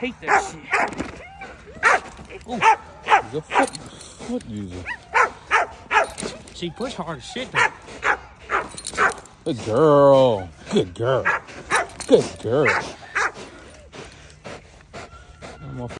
hate that shit. Ooh, He's a foot, foot user. she push hard as shit though. Good girl. Good girl. Good girl.